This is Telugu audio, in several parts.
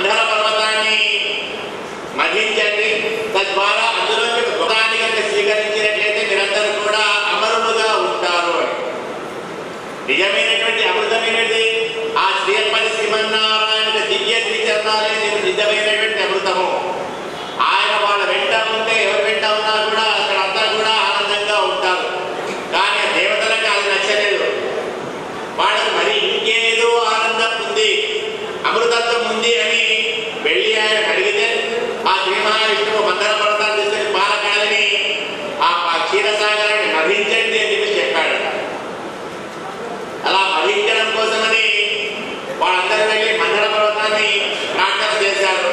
మందర పర్వతాన్ని మధించండి తద్వారా అందులోకి ఒక గుణాన్ని కనుక స్వీకరించినట్లయితే మీరందరూ కూడా అమరులుగా ఉంటారు అని. నిజమైనటువంటి అమృతమైనది ఆ శ్రీపతి శ్రీమన్నారాయణ దివ్య శ్రీచరణాలే నిజమైనటువంటి అమృతము. ఆయన వాళ్ళ వెంట ఉంటే ఎవరు వెంట ఉన్నా కూడా అక్కడ అంతా కూడా ఆనందంగా ఉంటారు కానీ ఆ దేవతలకు అది నచ్చలేదు వాళ్ళకి మరి ఇంకేదో ఆనందం ఉంది అమృతత్వం ఉంది అని వెళ్ళి ఆయన అడిగితే ఆ శ్రీ మహావిష్ణువు మందర పర్వతాన్ని తీసుకొని పాలకాలని ఆ క్షీరసాగరాన్ని మధించండి అని చెప్పి చెప్పాడు. అలా మధించడం కోసమని వాళ్ళందరూ వెళ్ళి మందర పర్వతాన్ని ప్రార్థన చేశారు.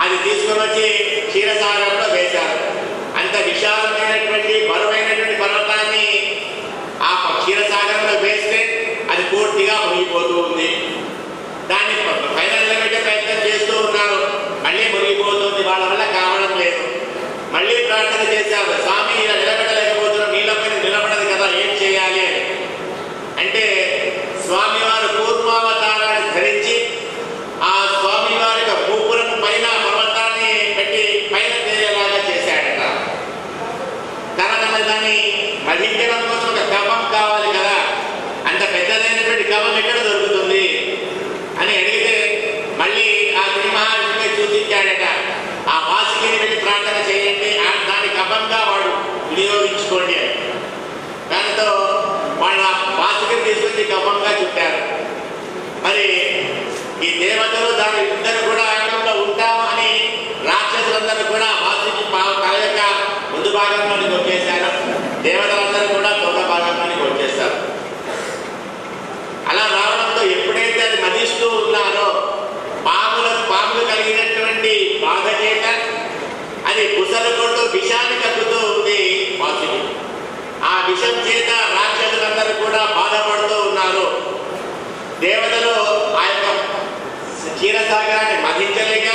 అది తీసుకుని వచ్చి క్షీరసాగరంలో వేశారు. అంత విశాలమైనటువంటి బరువైనటువంటి పర్వతాన్ని ఆ క్షీరసాగరంలో వేస్తే అది పూర్తిగా మునిగిపోతూ ఉంది. దాన్ని ఫైనల్ పెట్టే ప్రయత్నం చేస్తూ ఉన్నారు. మళ్ళీ మునిగిపోతుంది. వాళ్ళ వల్ల కావడం లేదు. మళ్ళీ ప్రార్థన చేశారు. స్వామి ఇలా నిలబెట్టలేకపోతున్నాం. నీళ్ళ పైన నిలబడదు కదా. ఏం చేయాలి అని. అంటే స్వామివారు పూర్వావతారాన్ని ధరించి ఆ స్వామివారి యొక్క గోపురం పైన పర్వతాన్ని పెట్టి పైన తేలేలాగా చేశాడట తర్వాత దాన్ని మధించడం కోసం ఒక కవం కావాలి కదా. అంత పెద్దదైనటువంటి కవం ఎక్కడ దొరుకుతుంది అని అడిగితే మళ్ళీ ఆ శ్రీ మహావిష్ణువే సూచించాడట ఆ వాసుకిని వెళ్ళి ప్రార్థన చేయండి ఆ దాని కవంగా వాడు వినియోగించుకోండి అని. దానితో వాళ్ళ వాసుకిని తీసుకొచ్చి గమ్మంగా చుట్టారు. మరి ఈ దేవతలు దాని ఇద్దరు కూడా ఆటంలో ఉంటామని రాక్షసులందరూ కూడా వాసుకి తల యొక్క ముందు భాగంలోనికి వచ్చేసారు దేవతలందరూ కూడా తొండ భాగంలోని వచ్చేస్తారు అలా రావడంతో ఎప్పుడైతే అది మదిస్తూ ఉన్నారో పాముల పాములు కలిగినటువంటి బాధ చేత అది కుసలు కొడుతూ విషాన్ని కక్కుతూ ఉంది వాసుకి ఆ విషం చేత రాక్షసులందరూ కూడా బాధపడుతూ ఉన్నారు దేవతలు ఆ యొక్క క్షీరసాగరాన్ని మధించలేక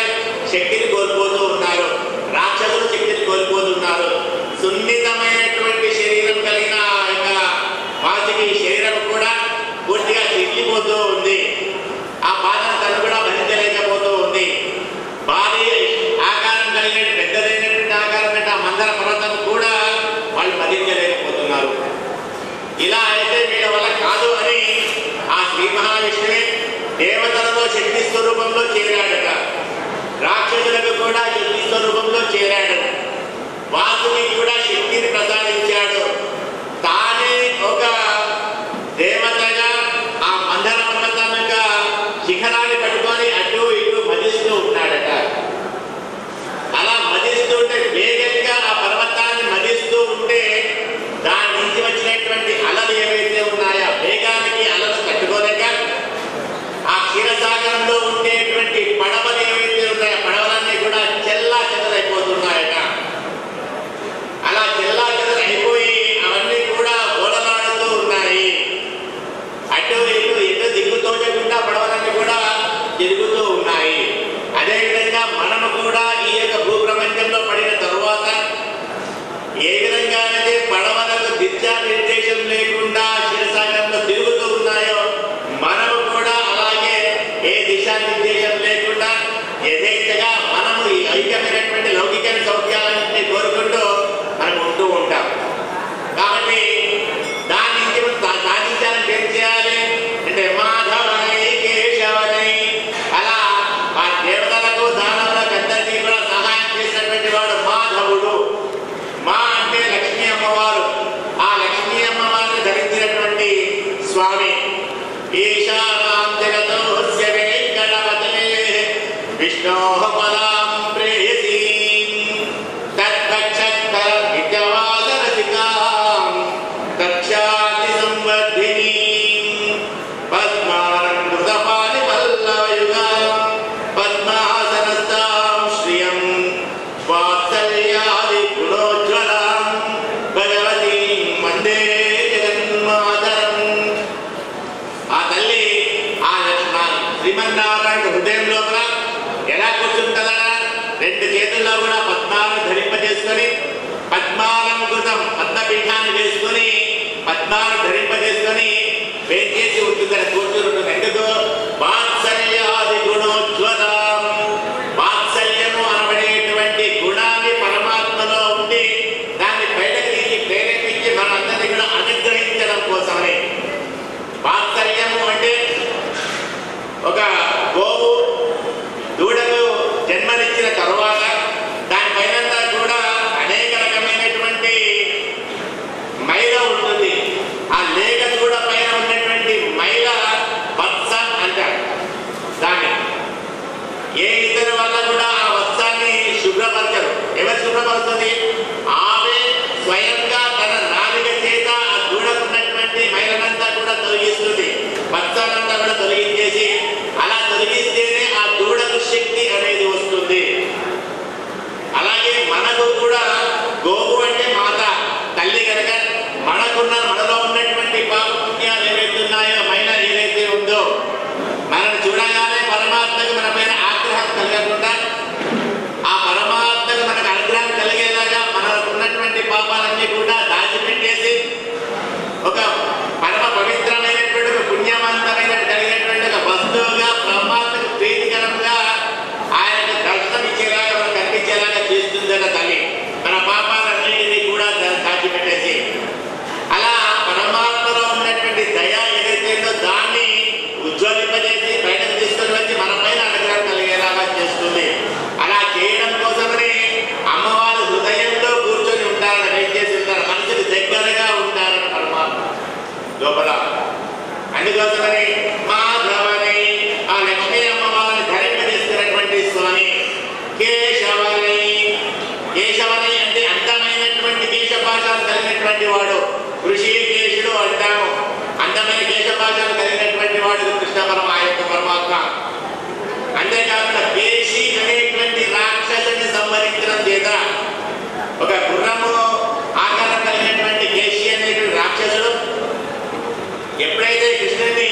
శక్తిని కోల్పోతూ ఉన్నారు రాక్షసులు శక్తిని కోల్పోతున్నారు సున్నితమైనటువంటి శరీరం కలిగిన ఆ యొక్క వాటికి శరీరం కూడా పూర్తిగా చిక్కిపోతూ ఉంది. ఆ బాధను తను కూడా భరించలేకపోతూ ఉంది. భారీ ఆకారం కలిగిన పెద్దదైనటువంటి ఆకారం అంటే ఆ మందర పర్వతం కూడా వాళ్ళు భరించలేకపోతున్నారు ఇలా అయితే వీళ్ళ వల్ల కాదు అని ఆ శ్రీ మహావిష్ణువే దేవతలలో శక్తి స్వరూపంలో చేరాడట. రాక్షసులకు కూడా శక్తి స్వరూపంలో చేరాడు వాసుకి కూడా శక్తిని ప్రసాదించాడు. Vishnu Hapana. కూడా పద్మాలను ధరింపజేసుకొని పద్మాలను కృతం పద్మపీఠాన్ని చేసుకొని పద్మాలు ధరింపజేసుకొని వేచేసి ఉంటుంది కూర్చుని ఉంటుంది ఎందుకు కలిగేటువంటి రాక్షసుని సంహరించడం చేత ఒక గుర్రము ఆకారం కలిగినటువంటి కేసీ అనేటువంటి రాక్షసుడు ఎప్పుడైతే కృష్ణుడిని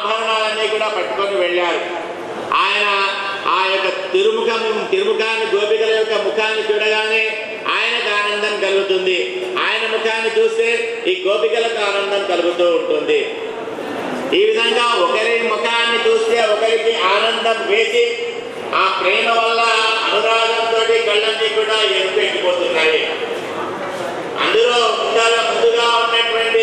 ఆభరణాలన్నీ కూడా పట్టుకొని వెళ్ళారు. ఆయన ఆ యొక్క తిరుముఖం తిరుముఖాన్ని గోపికల యొక్క ముఖాన్ని చూడగానే ఆయనకు ఆనందం కలుగుతుంది. ఆయన ముఖాన్ని చూస్తే ఈ గోపికలకు ఆనందం కలుగుతూ ఉంటుంది. ఈ విధంగా ఒకరి ముఖాన్ని చూస్తే ఒకరికి ఆనందం వేసి ఆ ప్రేమ వల్ల అనురాగంతో కళ్ళన్నీ కూడా ఎరుపెట్టిపోతున్నాయి. అందులో ముందుగా ఉన్నటువంటి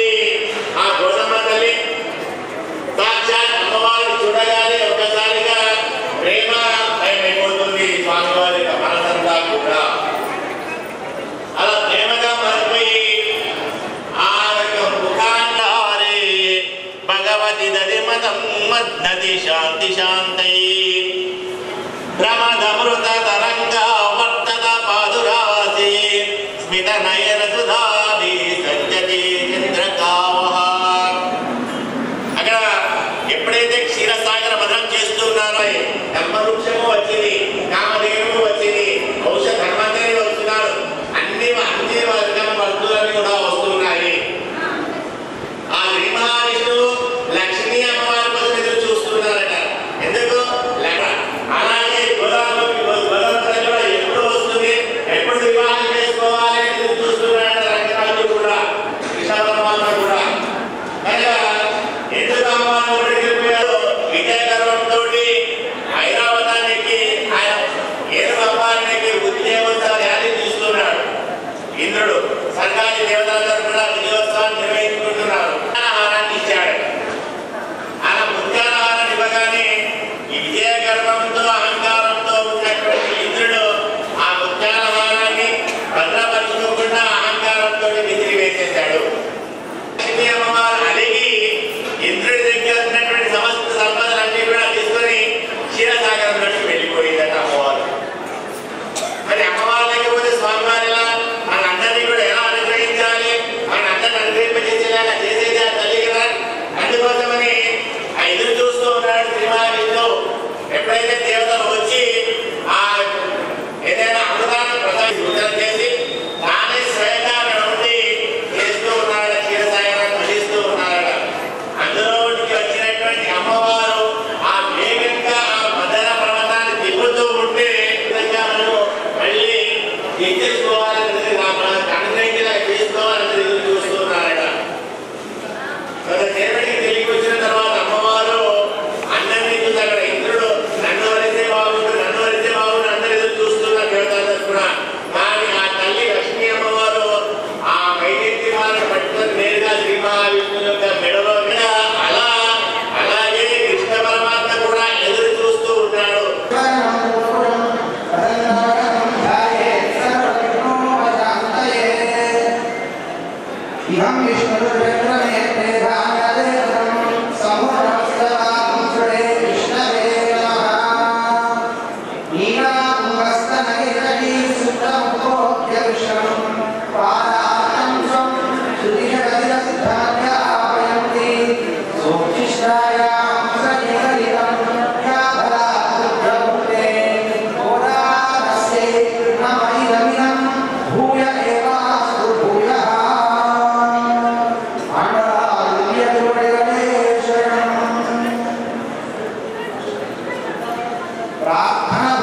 para